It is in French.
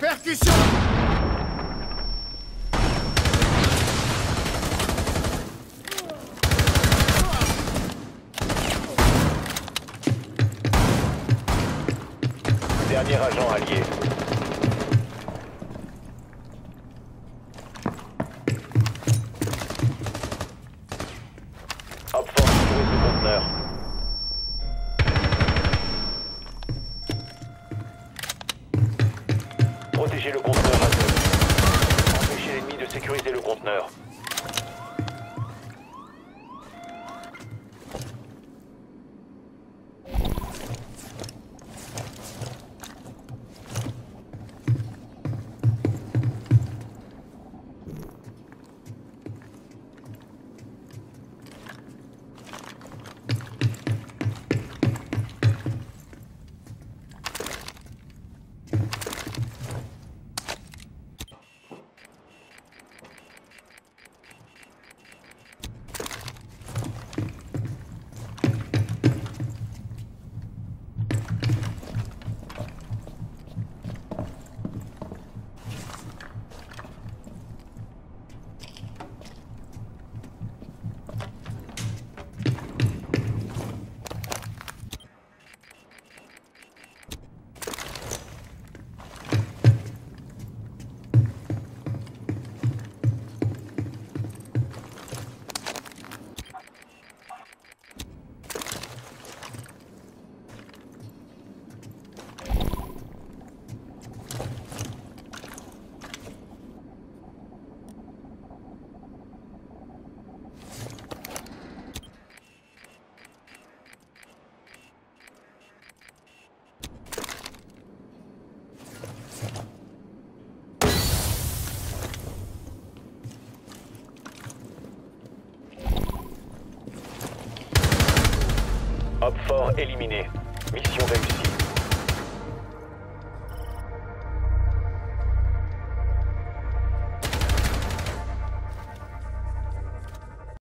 Percussion Dernier agent allié. Protégez le conteneur. Empêchez l'ennemi de sécuriser le conteneur. Hop fort éliminé. Mission réussie.